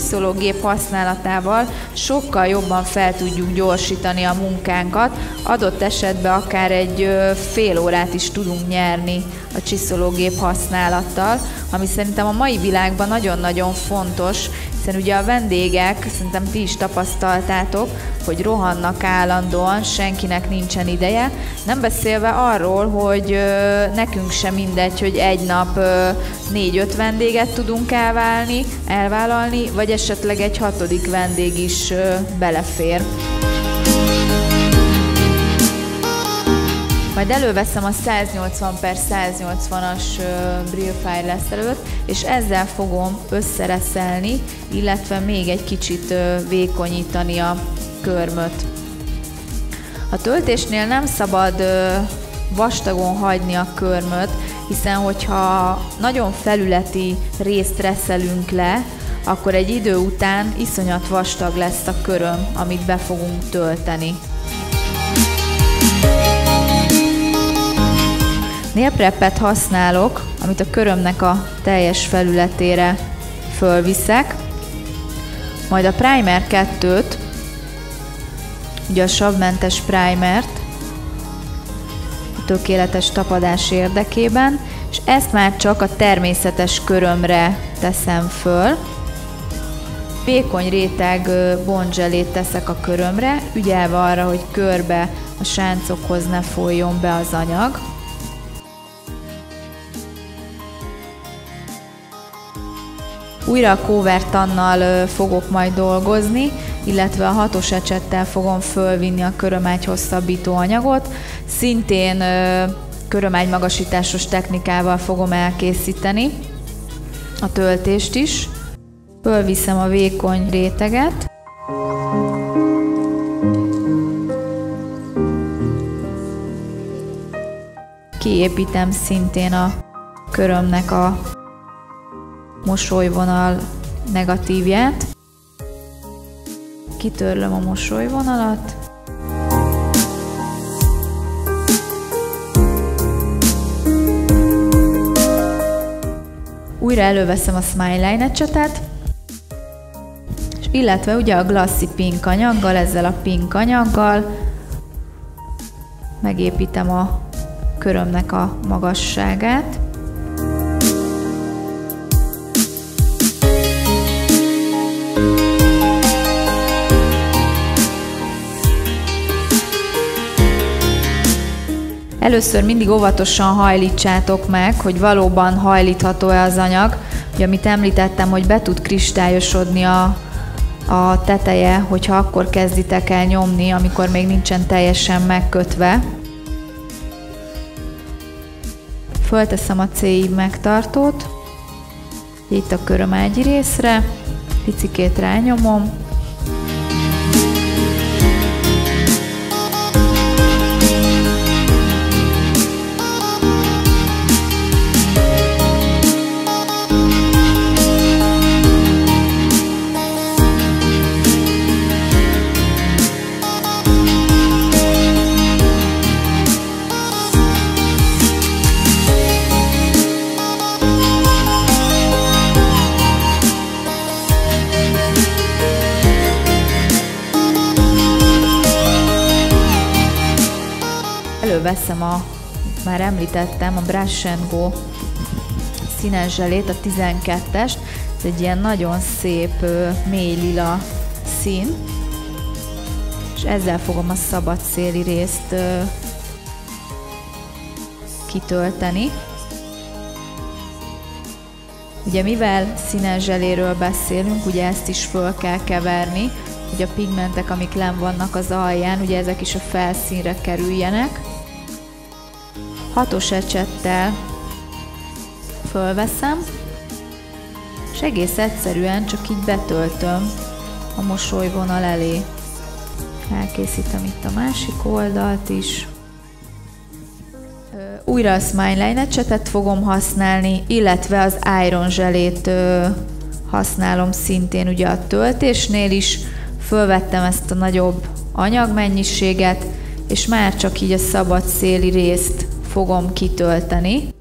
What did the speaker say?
csiszológép használatával sokkal jobban fel tudjuk gyorsítani a munkánkat, adott esetben akár egy fél órát is tudunk nyerni a csiszológép használattal, ami szerintem a mai világban nagyon-nagyon fontos, hiszen ugye a vendégek, szerintem ti is tapasztaltátok, hogy rohannak állandóan, senkinek nincsen ideje, nem beszélve arról, hogy nekünk sem mindegy, hogy egy nap négy-öt vendéget tudunk elválni, elvállalni, vagy esetleg egy hatodik vendég is belefér. Majd előveszem a 180 per 180-as Brill Fire előtt, és ezzel fogom összereszelni, illetve még egy kicsit vékonyítani a körmöt. A töltésnél nem szabad vastagon hagyni a körmöt, hiszen hogyha nagyon felületi részt reszelünk le, akkor egy idő után iszonyat vastag lesz a köröm, amit be fogunk tölteni. Nélpreppet használok, amit a körömnek a teljes felületére fölviszek, majd a Primer 2-t, ugye a savmentes primert, a tökéletes tapadás érdekében, és ezt már csak a természetes körömre teszem föl. Vékony réteg bonzselét teszek a körömre, ügyelve arra, hogy körbe a sáncokhoz ne folyjon be az anyag. Újra a cover tannal fogok majd dolgozni, illetve a hatos ecsettel fogom fölvinni a körömágy hosszabbító anyagot. Szintén körömágy magasításos technikával fogom elkészíteni a töltést is. Fölviszem a vékony réteget. Kiépítem szintén a körömnek a mosolyvonal negatívját. Kitörlöm a mosolyvonalat. Újra előveszem a Smile ecsetet, és illetve ugye a Glassy Pink anyaggal, ezzel a pink anyaggal megépítem a körömnek a magasságát. Először mindig óvatosan hajlítsátok meg, hogy valóban hajlítható-e az anyag. Ugye, amit említettem, hogy be tud kristályosodni a, a teteje, hogyha akkor kezditek el nyomni, amikor még nincsen teljesen megkötve. Fölteszem a CI megtartót, itt a körömágyi részre, picikét rányomom, előveszem a, már említettem, a Brush Go színes zselét, a 12-est, ez egy ilyen nagyon szép mély lila szín, és ezzel fogom a szabad széli részt kitölteni. Ugye mivel színes zseléről beszélünk, ugye ezt is föl kell keverni, hogy a pigmentek, amik len vannak az alján, ugye ezek is a felszínre kerüljenek hatos ecsettel fölveszem, és egész egyszerűen csak így betöltöm a mosolyvonal elé. Elkészítem itt a másik oldalt is. Újra a Smile ecsetet fogom használni, illetve az Iron zselét használom szintén ugye a töltésnél is. Fölvettem ezt a nagyobb anyagmennyiséget, és már csak így a szabad széli részt fogom kitölteni.